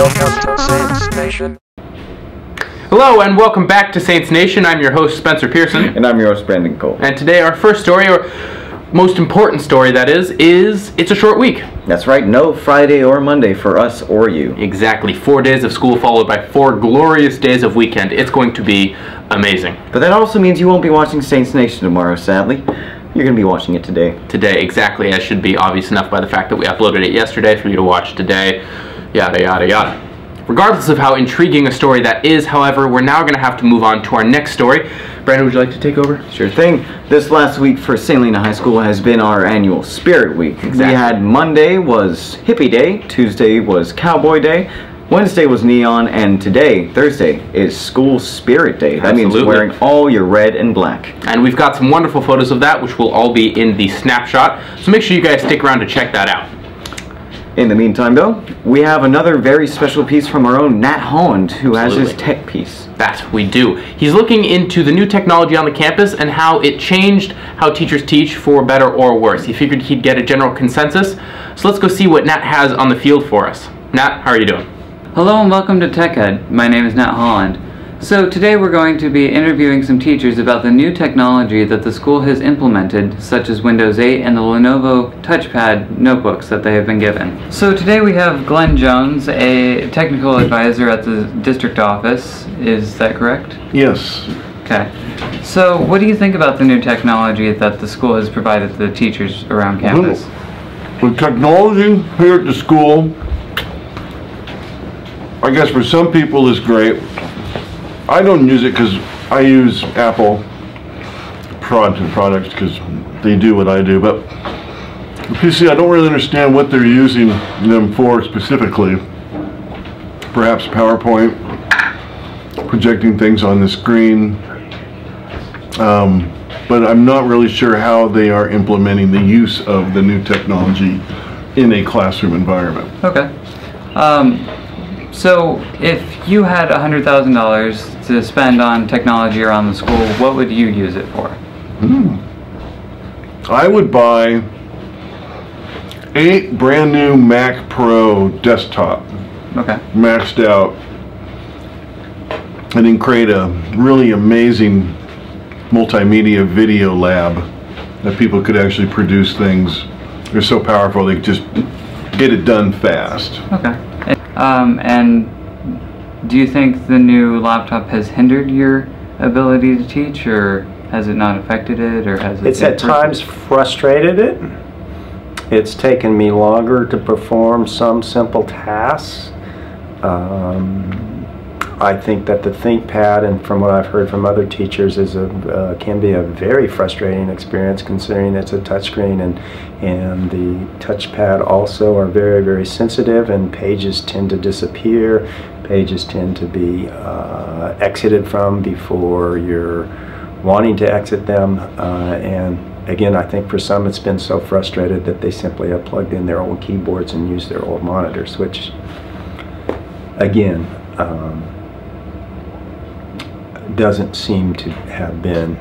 Welcome to Saints Nation. Hello and welcome back to Saints Nation. I'm your host Spencer Pearson, And I'm your host, Brandon Cole. and today our first story, or most important story that is, is it's a short week. That's right, no Friday or Monday for us or you. Exactly four days of school followed by four glorious days of weekend. It's going to be amazing. But that also means you won't be watching Saints Nation tomorrow, sadly. You're going to be watching it today. Today, exactly as should be obvious enough by the fact that we uploaded it yesterday for you to watch today. Yada yada yada. Regardless of how intriguing a story that is, however, we're now going to have to move on to our next story. Brandon, would you like to take over? Sure thing. This last week for St. Helena High School has been our annual Spirit Week. Exactly. We had Monday was Hippie Day, Tuesday was Cowboy Day, Wednesday was Neon, and today, Thursday, is School Spirit Day. That means Absolutely. wearing all your red and black. And we've got some wonderful photos of that, which will all be in the snapshot. So make sure you guys stick around to check that out. In the meantime, though, we have another very special piece from our own Nat Holland, who has his tech piece. That we do. He's looking into the new technology on the campus and how it changed how teachers teach for better or worse. He figured he'd get a general consensus. So let's go see what Nat has on the field for us. Nat, how are you doing? Hello and welcome to Tech TechEd. My name is Nat Holland. So today we're going to be interviewing some teachers about the new technology that the school has implemented, such as Windows 8 and the Lenovo touchpad notebooks that they have been given. So today we have Glenn Jones, a technical advisor at the district office. Is that correct? Yes. Okay. So what do you think about the new technology that the school has provided the teachers around campus? The technology here at the school, I guess for some people is great. I don't use it because I use Apple product products because they do what I do. But PC, I don't really understand what they're using them for specifically. Perhaps PowerPoint, projecting things on the screen. Um, but I'm not really sure how they are implementing the use of the new technology in a classroom environment. Okay. Um, so, if you had $100,000 to spend on technology around the school, what would you use it for? Hmm. I would buy eight brand new Mac Pro desktop, Okay. maxed out, and then create a really amazing multimedia video lab that people could actually produce things. They're so powerful, they could just get it done fast. Okay. Um, and do you think the new laptop has hindered your ability to teach, or has it not affected it, or has it? It's at times frustrated it. It's taken me longer to perform some simple tasks. Um, I think that the ThinkPad, and from what I've heard from other teachers, is a uh, can be a very frustrating experience considering it's a touchscreen and and the touchpad also are very very sensitive and pages tend to disappear. Pages tend to be uh, exited from before you're wanting to exit them, uh, and again, I think for some it's been so frustrated that they simply have plugged in their old keyboards and used their old monitors, which, again, um, doesn't seem to have been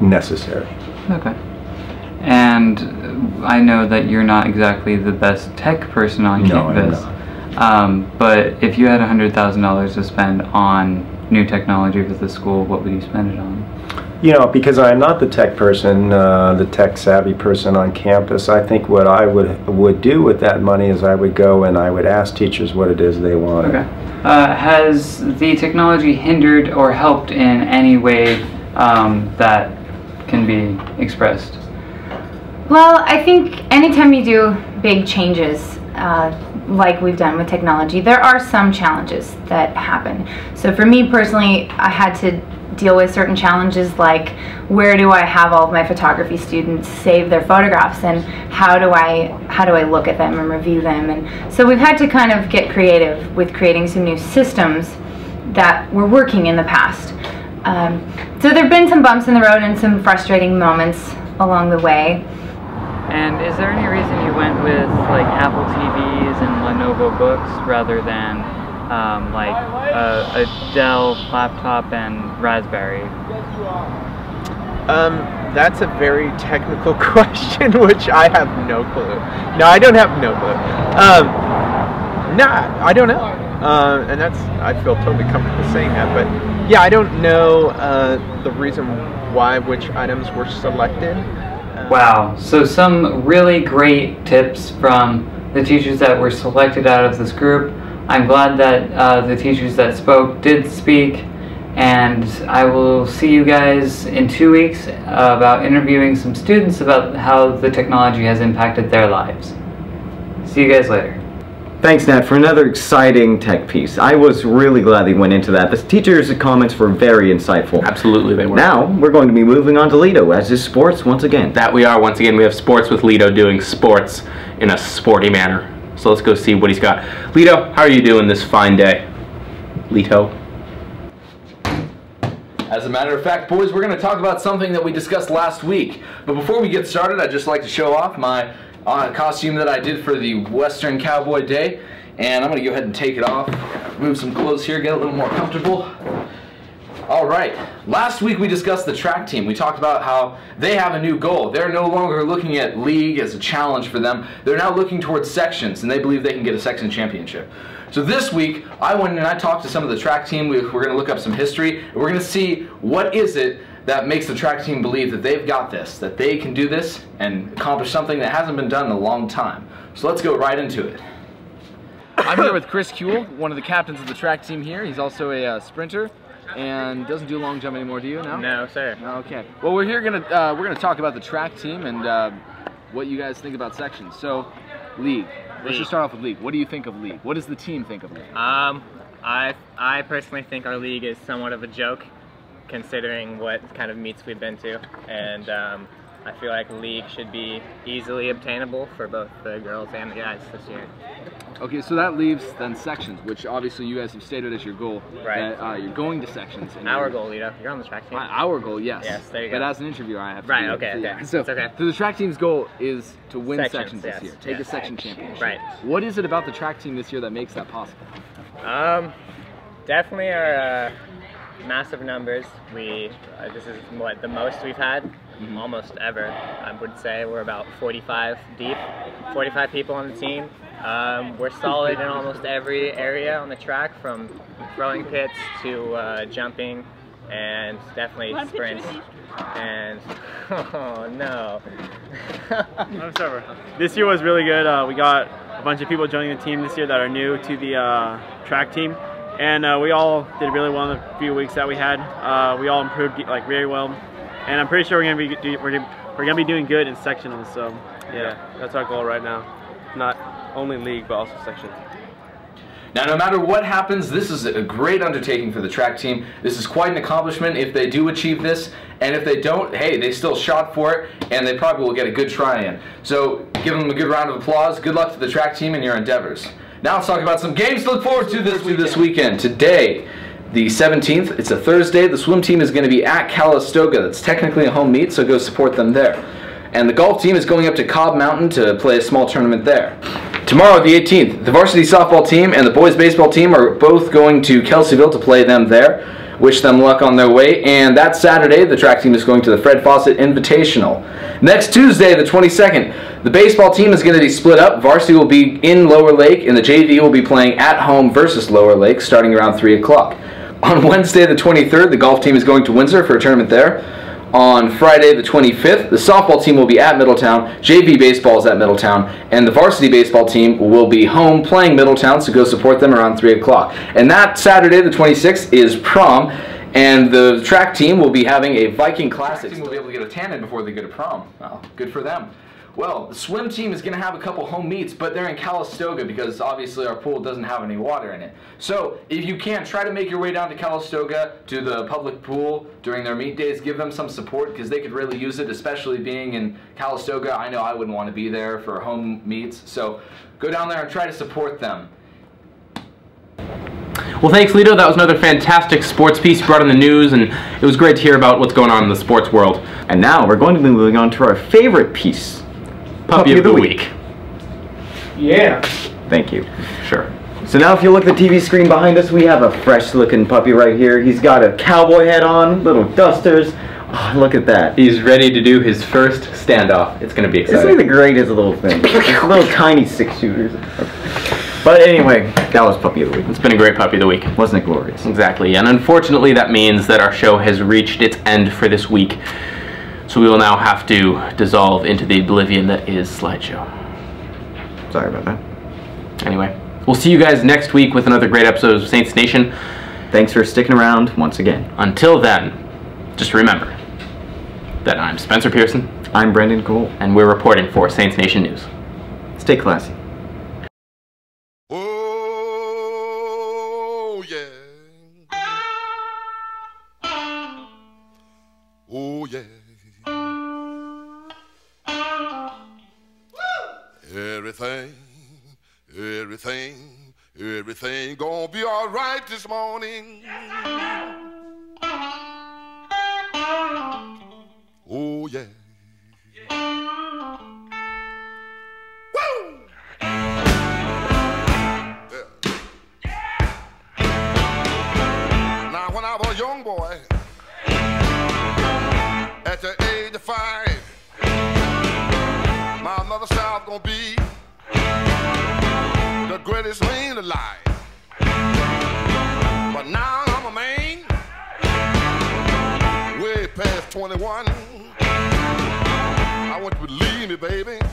necessary. Okay. And I know that you're not exactly the best tech person on No, I'm campus. Um, but if you had $100,000 to spend on new technology for the school, what would you spend it on? You know, because I'm not the tech person, uh, the tech savvy person on campus, I think what I would would do with that money is I would go and I would ask teachers what it is they want. Okay. Uh, has the technology hindered or helped in any way um, that can be expressed? Well, I think anytime you do big changes, uh, like we've done with technology, there are some challenges that happen. So for me personally, I had to deal with certain challenges like where do I have all of my photography students save their photographs and how do I how do I look at them and review them and so we've had to kind of get creative with creating some new systems that were working in the past. Um, so there have been some bumps in the road and some frustrating moments along the way. And is there any reason you went with like Apple TVs and Lenovo books rather than um, like a, a Dell laptop and Raspberry? Um, that's a very technical question, which I have no clue. No, I don't have no clue. Um, Nah, I don't know. Uh, and that's I feel totally comfortable saying that. But yeah, I don't know uh, the reason why which items were selected. Wow. So some really great tips from the teachers that were selected out of this group. I'm glad that uh, the teachers that spoke did speak, and I will see you guys in two weeks about interviewing some students about how the technology has impacted their lives. See you guys later. Thanks, Nat, for another exciting tech piece. I was really glad they went into that. The teachers' comments were very insightful. Absolutely, they were. Now, we're going to be moving on to Lido, as is sports once again. That we are. Once again, we have sports with Lido doing sports in a sporty manner. So let's go see what he's got. Lido, how are you doing this fine day? Lito. As a matter of fact, boys, we're going to talk about something that we discussed last week. But before we get started, I'd just like to show off my uh, costume that I did for the Western Cowboy Day. And I'm to go ahead and take it off, move some clothes here, get a little more comfortable. All right. Last week we discussed the track team. We talked about how they have a new goal. They're no longer looking at league as a challenge for them. They're now looking towards sections, and they believe they can get a section championship. So this week, I went and I talked to some of the track team. We, we're going to look up some history. We're to see what is it that makes the track team believe that they've got this, that they can do this and accomplish something that hasn't been done in a long time. So let's go right into it. I'm here with Chris Kuehl, one of the captains of the track team here. He's also a uh, sprinter and doesn't do long jump anymore. Do you now? No, sir. Okay. Well, we're here gonna uh, we're gonna talk about the track team and uh, what you guys think about sections. So, league. Let's just start off with league. What do you think of league? What does the team think of league? Um, I I personally think our league is somewhat of a joke, considering what kind of meets we've been to, and um, I feel like league should be easily obtainable for both the girls and the guys this year. Okay, so that leaves then sections, which obviously you guys have stated as your goal. Right. That, uh, you're going to sections. and Our goal, Lito. You're on the track team. Uh, Our goal, yes. Yes, there you go. but as an interviewer, I have to Right, it. okay, So, yeah. okay. So, It's okay. so the track team's goal is to win Sections, sections, this yes, year, take a section championship. Right. What is it about the track team this year that makes that possible? Um, definitely our uh, massive numbers. We uh, this is what the most we've had almost ever. I would say we're about 45 deep, 45 people on the team. Um, we're solid in almost every area on the track, from throwing pits to uh, jumping, and definitely sprints. And oh no. I'm sorry. This year was really good. Uh, we got a bunch of people joining the team this year that are new to the uh, track team, and uh, we all did really well in the few weeks that we had. Uh, we all improved like very well, and I'm pretty sure we're gonna be do, we're, gonna, we're gonna be doing good in sectionals. So Yeah, that's our goal right now. Not only league, but also section. Now, no matter what happens, this is a great undertaking for the track team. This is quite an accomplishment if they do achieve this. And if they don't, hey, they still shot for it, and they probably will get a good try in. So give them a good round of applause. Good luck to the track team in your endeavors. Now let's talk about some games to look forward to this, this weekend. Today, the 17th, it's a Thursday. The swim team is going to be at Calistoga. That's technically a home meet, so go support them there. And the golf team is going up to Cobb Mountain to play a small tournament there. Tomorrow, the 18th, the varsity softball team and the boys baseball team are both going to Kelseyville to play them there. Wish them luck on their way. And that Saturday, the track team is going to the Fred Fawcett Invitational. Next Tuesday, the 22nd, the baseball team is going to be split up. Varsity will be in Lower Lake, and the JV will be playing at home versus Lower Lake starting around 3 o'clock. On Wednesday, the 23rd, the golf team is going to Windsor for a tournament there. On Friday, the 25th, the softball team will be at Middletown, JV baseball is at Middletown, and the varsity baseball team will be home playing Middletown, so go support them around 3 o'clock. And that Saturday, the 26th, is prom, and the track team will be having a Viking Classic. The team will be able to get a tannin before they go to prom. Well, good for them. Well, the swim team is going to have a couple home meets, but they're in Calistoga because obviously our pool doesn't have any water in it. So if you can, try to make your way down to Calistoga to the public pool during their meet days. Give them some support because they could really use it, especially being in Calistoga. I know I wouldn't want to be there for home meets. So go down there and try to support them. Well, thanks, Lito. That was another fantastic sports piece brought in the news, and it was great to hear about what's going on in the sports world. And now we're going to be moving on to our favorite piece Puppy, of the, week. Yeah. Thank you. Sure. So now if you look at the TV screen behind us, we have a fresh looking puppy right here. He's got a cowboy hat on, little dusters. Oh, look at that. He's ready to do his first standoff. It's going to be exciting. Isn't he the greatest little thing? Little tiny six shooters. But anyway, that was puppy of the week. It's been a great puppy of the week. Wasn't it glorious? Exactly, and unfortunately, that means that our show has reached its end for this week. So we will now have to dissolve into the oblivion that is slideshow. Sorry about that. Anyway, we'll see you guys next week with another great episode of Saints Nation. Thanks for sticking around once again. Until then, just remember that I'm Spencer Pearson, I'm Brendan Cole. and we're reporting for Saints Nation News. Stay classy. Oh, yeah. Oh, yeah. Everything, everything, everything gonna be all right this morning. Oh, yeah. Want you to believe me, baby.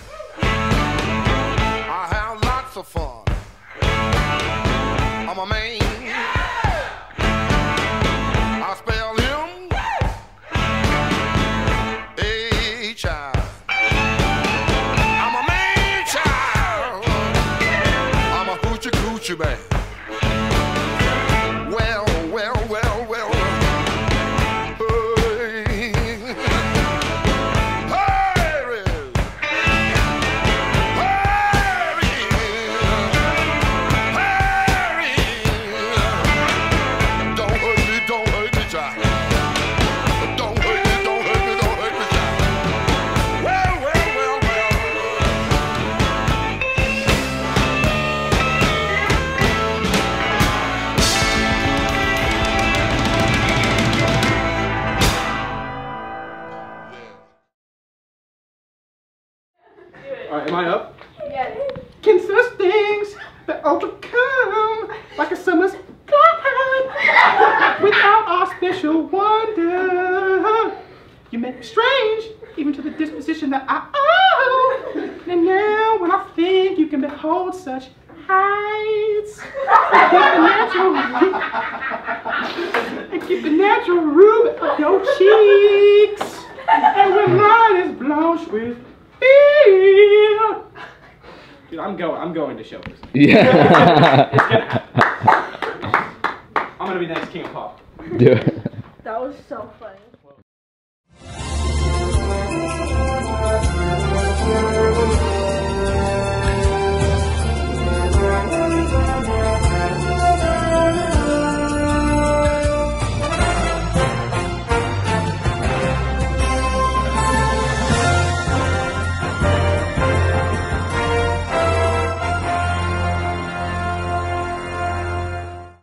Think you can behold such heights, and keep the natural, and keep the natural ruby of your cheeks, and when mine is blanche with fear. Dude, I'm going. I'm going to show this. Yeah. It's gonna happen. I'm gonna be the next king of pop. Do it.